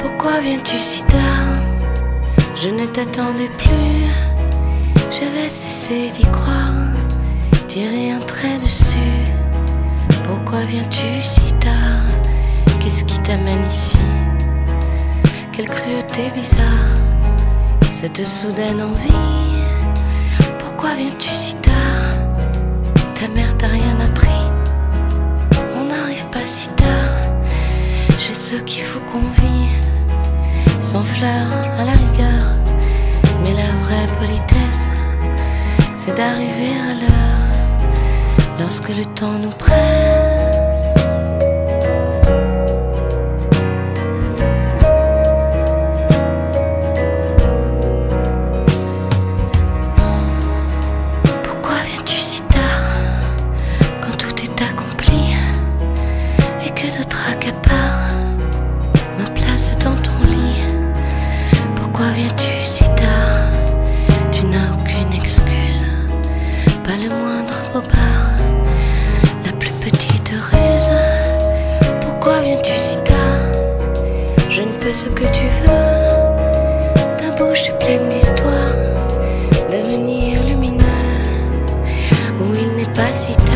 Pourquoi viens-tu si tard? Je ne t'attendais plus. J'avais cessé d'y croire. Tirer un trait dessus. Pourquoi viens-tu si tard? Qu'est-ce qui t'amène ici? Quelle cruauté bizarre, cette soudaine envie. Pourquoi viens-tu si tard? Ta mère t'a rien appris. On n'arrive pas si tard. J'ai ce qu'il faut qu'on vit, sans fleurs à la rigueur. Mais la vraie politesse, c'est d'arriver à l'heure lorsque le temps nous presse. Pas le moindre bobard, la plus petite ruse. Pourquoi viens-tu si tard? Je ne peux ce que tu veux. Ta bouche est pleine d'histoires, d'avenir lumineux, où il n'est pas si tard.